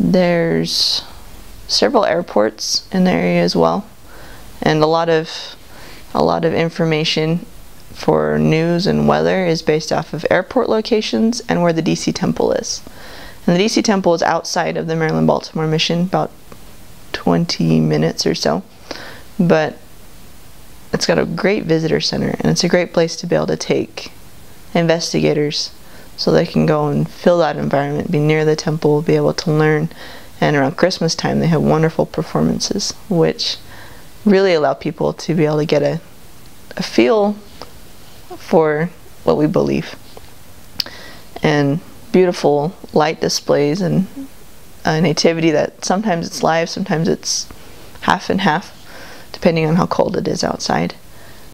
There's several airports in the area as well, and a lot of a lot of information for news and weather is based off of airport locations and where the DC Temple is. And the DC Temple is outside of the Maryland Baltimore mission, about 20 minutes or so. But it's got a great visitor center and it's a great place to be able to take investigators so they can go and feel that environment, be near the temple, be able to learn. And around Christmas time, they have wonderful performances, which really allow people to be able to get a, a feel for what we believe. And beautiful light displays and a nativity that sometimes it's live, sometimes it's half and half, depending on how cold it is outside.